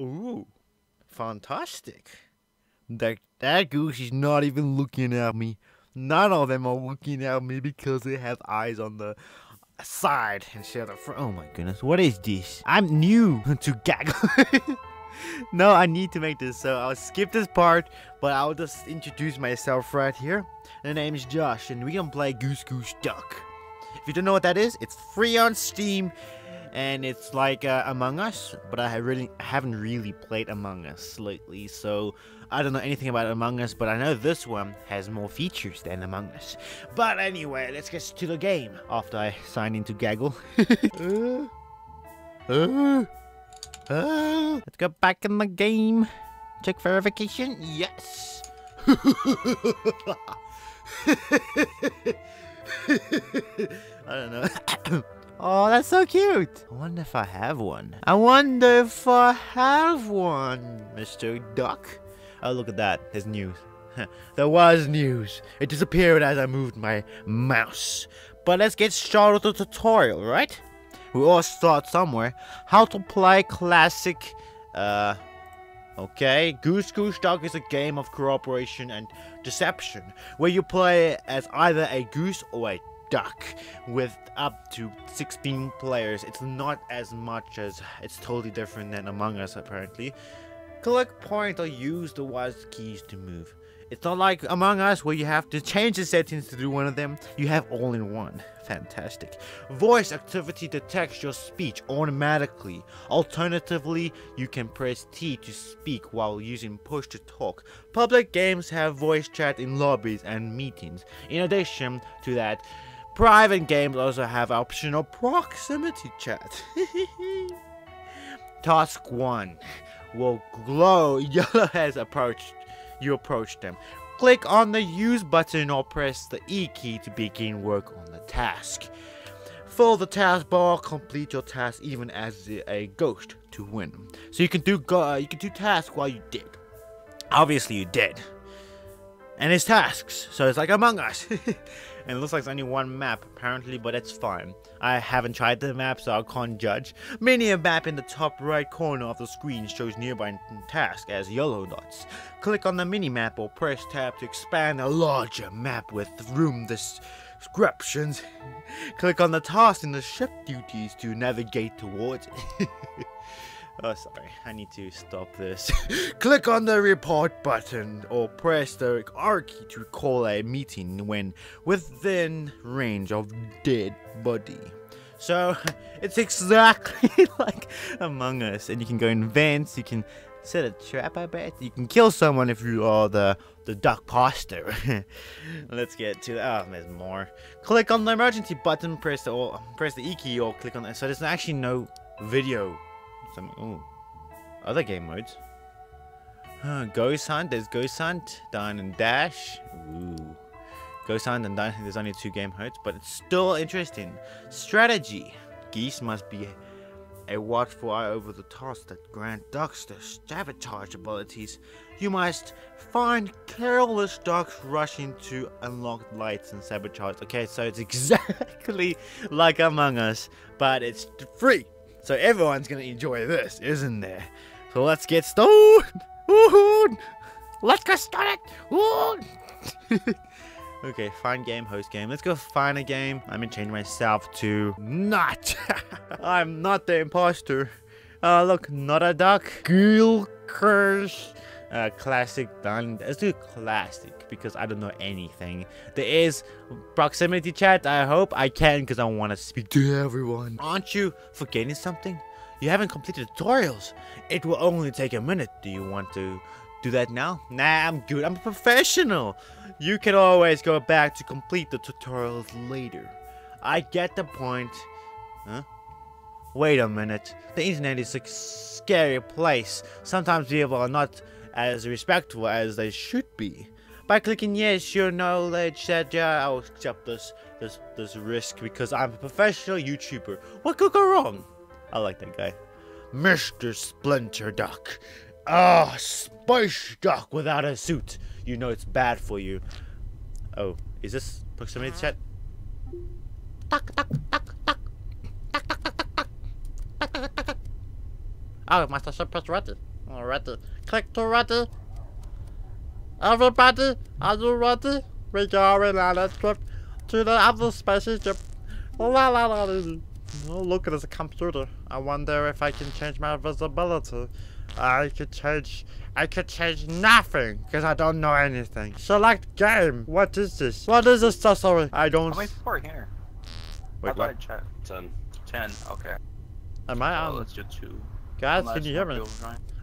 Ooh, fantastic. That, that goose is not even looking at me. None of them are looking at me because they have eyes on the side instead of front. Oh my goodness, what is this? I'm new to gaggle. no, I need to make this, so I'll skip this part, but I'll just introduce myself right here. The name is Josh, and we can play Goose Goose Duck. If you don't know what that is, it's free on Steam, and it's like uh, Among Us, but I really haven't really played Among Us lately, so I don't know anything about Among Us, but I know this one has more features than Among Us. But anyway, let's get to the game after I sign into Gaggle. uh, uh, uh, let's go back in the game. Check verification. Yes. I don't know. oh, that's so cute. I wonder if I have one. I wonder if I have one, Mr. Duck. Oh, look at that. There's news. there was news. It disappeared as I moved my mouse. But let's get started with the tutorial, right? We all start somewhere. How to play classic, uh, okay. Goose Goose Duck is a game of cooperation and deception, where you play as either a goose or a duck with up to 16 players. It's not as much as, it's totally different than Among Us apparently. Click point or use the WASD keys to move. It's not like Among Us where you have to change the settings to do one of them. You have all in one. Fantastic. Voice activity detects your speech automatically. Alternatively, you can press T to speak while using push to talk. Public games have voice chat in lobbies and meetings. In addition to that, private games also have optional proximity chat. Task 1 will glow yellow has approached you approach them. Click on the use button or press the E key to begin work on the task. Fill the task bar, complete your task even as a ghost to win. So you can do uh, you can do tasks while you dead. Obviously you dead. And it's tasks, so it's like Among Us. and it looks like it's only one map apparently but it's fine. I haven't tried the map so i can't judge. Mini map in the top right corner of the screen shows nearby tasks as yellow dots. Click on the mini map or press tab to expand a larger map with room descriptions. Click on the task in the ship duties to navigate towards it Oh, sorry. I need to stop this. Click on the report button or press the R key to call a meeting when within range of dead body. So, it's exactly like Among Us. And you can go in vents, you can set a trap, I bet. You can kill someone if you are the, the duck poster. Let's get to. Oh, there's more. Click on the emergency button, press the, or, press the E key, or click on that. So there's actually no video some oh, other game modes. Huh, Ghost Hunt. There's Ghost Hunt, Dine and Dash. Ooh. Ghost Hunt and Dine. There's only two game modes, but it's still interesting. Strategy. Geese must be a, watchful eye over the task that grant ducks their sabotage abilities. You must find careless ducks rushing to unlocked lights and sabotage. Okay, so it's exactly like Among Us, but it's free. So everyone's gonna enjoy this, isn't there? So let's get started. Let's get started. Woo! Okay, find game, host game. Let's go find a game. I'm gonna change myself to not. I'm not the imposter. Uh, look, not a duck. Gil curse. Uh, classic done. Let's do classic because I don't know anything. There is proximity chat. I hope I can because I want to speak to everyone. Aren't you forgetting something? You haven't completed tutorials. It will only take a minute. Do you want to do that now? Nah, I'm good. I'm a professional. You can always go back to complete the tutorials later. I get the point. Huh? Wait a minute. The internet is a scary place. Sometimes people are not as respectful as they should be. By clicking yes, your knowledge that yeah, I'll accept this this this risk because I'm a professional YouTuber. What could go wrong? I like that guy. Mr. Splinter Duck. Ah, oh, Spice Duck without a suit. You know it's bad for you. Oh, is this proximity chat? Duck, duck, duck, duck. Oh, my sister press ready. Ready. Click to ready. Everybody, are you ready? We're going on a trip to the other spaceship. La la la la. Oh, look at this computer. I wonder if I can change my visibility. I could change. I could change nothing because I don't know anything. Select game. What is this? What is this, sorry? I don't. How many people are here? Wait, I what? I. Ten. Ten. Okay. Am I Well, on? let's do two. Guys, Unless can you hear me?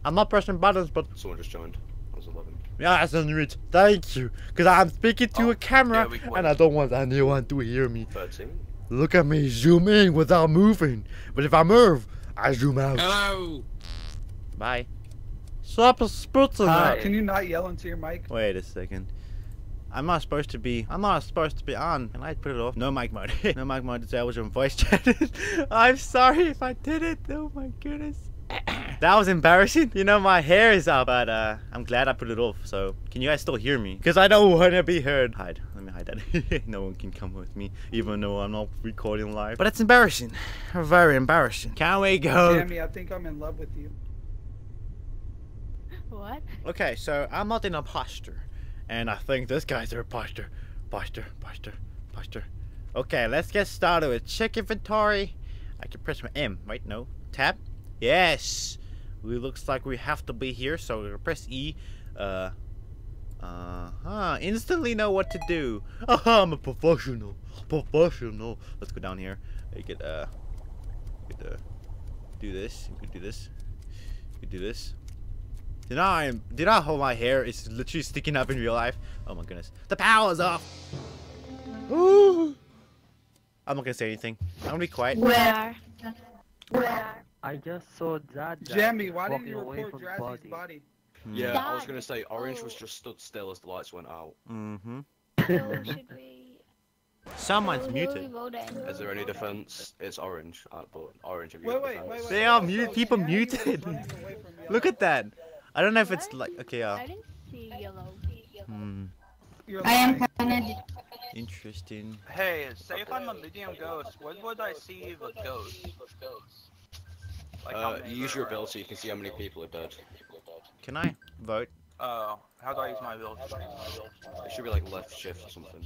I'm not pressing buttons, but Someone just joined. I was 11. Yeah, I knew it. Thank you, because I'm speaking to Oh, a camera yeah, and I don't want anyone to hear me. 13. Look at me zoom in without moving, but if I move, I zoom out. Hello. Bye. Stop spitting Uh, can you not yell into your mic? Wait a second. I'm not supposed to be. I'm not supposed to be on. Can I put it off? No mic mode. no mic mode. That was your voice chat. I'm sorry if I did it. Oh my goodness. that was embarrassing. You know my hair is up, but uh, I'm glad I put it off. So can you guys still hear me? Because I don't want to be heard. Hide. Let me hide that. no one can come with me, even though I'm not recording live. But it's embarrassing. Very embarrassing. Can we go? Tammy, I think I'm in love with you. What? Okay, so I'm not an imposter. And I think this guy's an imposter. Imposter, imposter, imposter. Okay, let's get started with check inventory. I can press my M, right? No. Tab? Yes! We looks like we have to be here, so we're gonna press E. Uh uh huh. Instantly know what to do. Uh I'm a professional. Professional. Let's go down here. We could uh we could uh do this. We could do this. We could do this. Did I did I hold my hair? It's literally sticking up in real life. Oh my goodness. The power's off. Ooh. I'm not gonna say anything. I'm gonna be quiet. Where? Where? I just saw that. Jamie, why did walking you away report from Jazzy's body. body? Yeah, I was gonna say orange was Oh. just stood still as the lights went out. Mm-hmm. So we? Someone's so who are we muted. Is there any defense? It's orange, uh, but orange. Have you Wait, got wait, defense? wait, wait. They are Also, mute- people Jamie was muted. running away from yellow. Look at that. I don't know if it's What? like okay, uh, I didn't see yellow. hmm, You're I am lying. kinda interesting. Hey, say if I'm a medium ghost, when would I see the ghost? Like Uh, many use there your are? ability. You can see how many people are dead. Can I vote? Oh, how do I use my ability? It should be like left shift or something.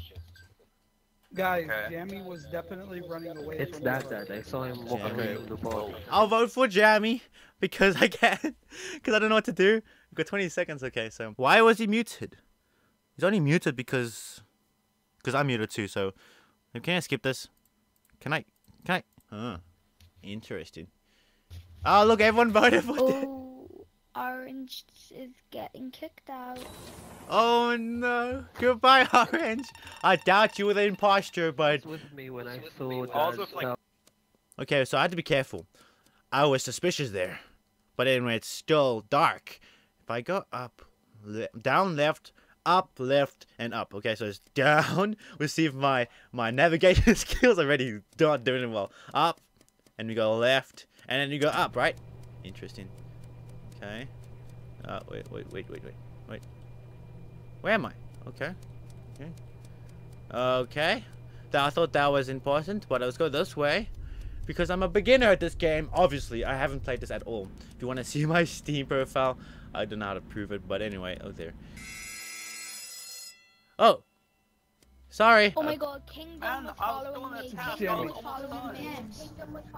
Guys, Okay. Jamie was definitely running away It's from that yellow. dad. I saw him walking away Okay, from the body. I'll vote for Jammy because I can. Because I don't know what to do. We've got 20 seconds. Okay, so why was he muted? He's only muted because because I'm muted too. So can I skip this? Can I? Can I? Huh. Interesting. Oh look, everyone voted for. this. Oh, orange is getting kicked out. Oh no! Goodbye, Orange. I doubt you were the imposter, but with me when I saw that. Also, if, like. Okay, so I had to be careful. I was suspicious there. But anyway, it's still dark. If I go up, le- down, left, up, left, and up. Okay, so it's down. We see if my my navigation skills are already not doing well. Up, and we go left, and then you go up, right? Interesting. Okay. Uh, wait, wait, wait, wait, wait, wait. Where am I? Okay. Okay. Okay. That, I thought that was important, but let's go this way because I'm a beginner at this game. Obviously, I haven't played this at all. If you want to see my Steam profile, I don't know how to prove it, but anyway, oh there. Oh, sorry. Oh my god, Kingdom Man, was I was following me. Kingdom was following me.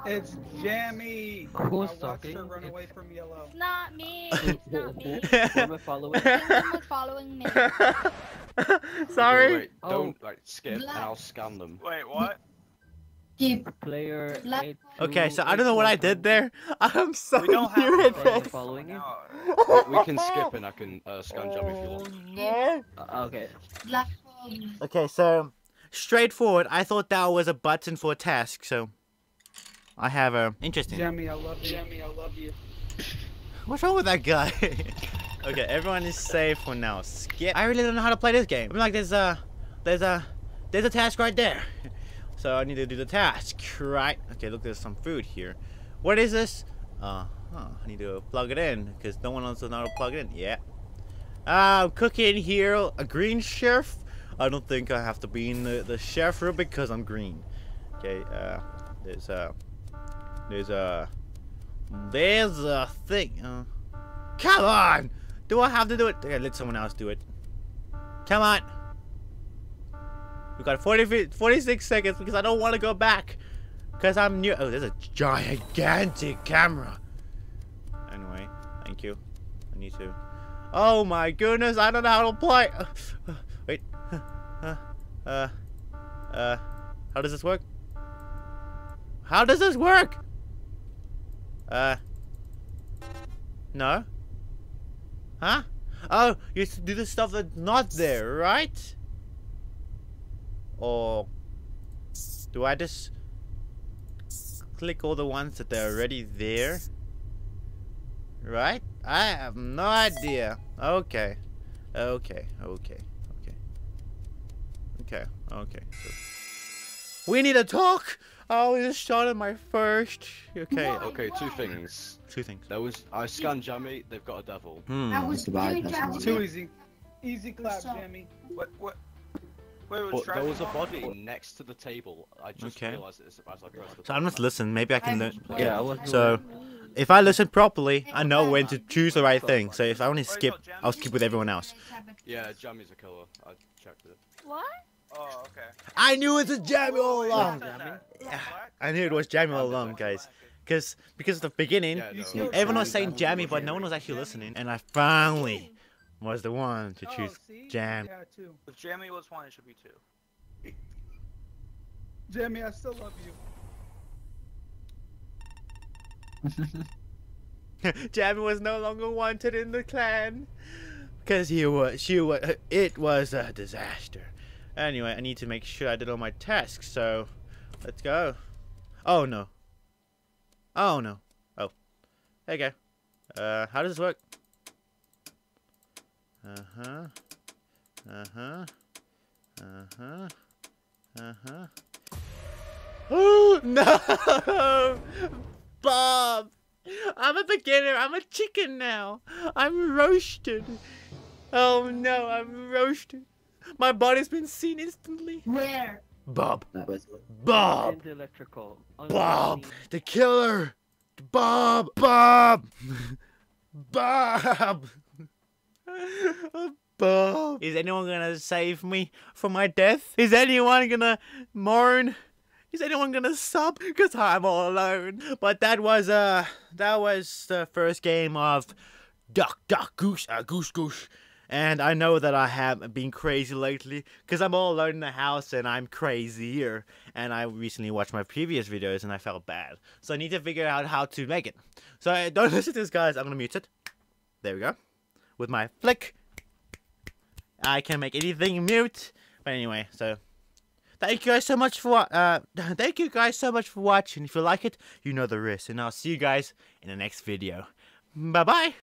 It's Jamie. Who's I talking? her run away from yellow. It's not me. It's not me. Who am I following? Kingdom was following me. sorry. Wait, Oh. don't like skip, and I'll scan them. Wait, what? keep Player Left. eight. Okay, so I don't know what I did there. I'm so We don't have new to at play Am I this. following you? No. We can skip, and I can uh, scan jump if you Oh, want. no. Uh, okay. black Okay, so straightforward. I thought that was a button for a task, so I have a interesting. Jamie, I love you. Jamie, I love you. What's wrong with that guy? okay, everyone is safe for now. Skip. I really don't know how to play this game. I'm like, there's a, there's a, there's a task right there. So I need to do the task, right? Okay, look, there's some food here. What is this? Uh, huh, I need to plug it in because no one else knows how to plug it in. Yeah. Uh, cooking here a green chef. I don't think I have to be in the, the chef room because I'm green. Okay, uh, there's a, there's a, There's a thing. Uh, come on! Do I have to do it? Okay, let someone else do it. Come on! We got 40, 46 seconds because I don't want to go back. Because I'm new. Oh, there's a gigantic camera. Anyway, thank you. I need to. Oh my goodness, I don't know how to play. Uh, uh, how does this work? How does this work? Uh, no? Huh? Oh, you do the stuff that's not there, right? Or do I just click all the ones that are already there? Right? I have no idea. Okay. Okay. Okay. Okay. Okay. Okay. So- We need to talk. Oh, we just started my first. Okay. Okay, two things. Two things. There was I scanned Jammy. They've got a devil. Hmm. was very Too easy. Easy clap, So- Jammy. What? What? Wait, was But there was a body next to the table. I just Okay. realized it as I pressed the So I must listen. Maybe I can learn. Yeah, I was So, if I listen properly, I know when to choose the right thing. So if I want to skip, I'll skip with everyone else. Yeah, Jammy's a killer. I checked it. What? Oh, okay. I knew it was Jammy all along. who said that? Black? I knew it was Jammy all along, guys. Because because at the beginning, Yeah, no. everyone was saying Jammy Jammy, but no one was actually listening. And I finally was the one to Oh, choose see? Jam. Yeah, too. If Jamie was one, it should be two. Jamie, I still love you. Jammy was no longer wanted in the clan. Because he was, she was, it was a disaster. Anyway, I need to make sure I did all my tasks, so let's go. Oh no. Oh no. Oh. There you go. Uh, how does this work? Uh-huh. Uh-huh. Uh-huh. Uh-huh. Oh no! Bob! I'm a beginner. I'm a chicken now. I'm roasted. Oh no, I'm roasted. My body's been seen instantly. Where? Bob. That was Bob. In the electrical. Bob. the- The killer. Bob. Bob. Bob. Bob. Is anyone gonna save me from my death? Is anyone gonna mourn? Is anyone gonna sub? Cause I'm all alone. But that was uh that was the first game of Duck Duck Goose uh, Goose Goose. And I know that I have been crazy lately because I'm all alone in the house and I'm crazier. And I recently watched my previous videos and I felt bad. So I need to figure out how to make it. So uh, don't listen to this, guys. I'm gonna mute it. There we go. With my flick, I can make anything mute. But anyway, so thank you guys so much for uh thank you guys so much for watching. If you like it, you know the rest, and I'll see you guys in the next video. Bye bye.